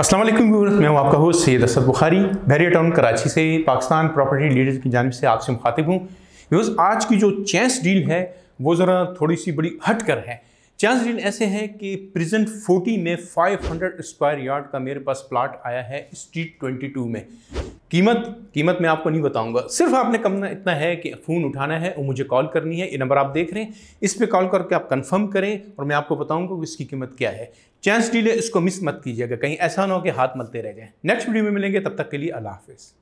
अस्सलाम वालेकुम व्यूअर्स, मैं हूँ आपका होस्ट सैयद असद बुखारी बहरिया टाउन कराची से, पाकिस्तान प्रॉपर्टी लीडर्स की जानब से आपसे मुखातिब हूँ। व्यूअर्स, आज की जो चैंस डील है, वो ज़रा थोड़ी सी बड़ी हट कर है। चेंस डील ऐसे है कि प्रेजेंट 40 में 500 स्क्वायर यार्ड का मेरे पास प्लाट आया है स्ट्रीट 22 में। कीमत कीमत मैं आपको नहीं बताऊँगा। सिर्फ़ आपने कम इतना है कि फ़ोन उठाना है और मुझे कॉल करनी है, ये नंबर आप देख रहे हैं। इस पर कॉल करके आप कंफर्म करें और मैं आपको बताऊँगा कि इसकी कीमत क्या है। चांस डीले, इसको मिस मत कीजिएगा। कहीं ऐसा ना हो कि हाथ मलते रह जाएँ। नेक्स्ट वीडियो में मिलेंगे, तब तक के लिए अल्लाह हाफिज़।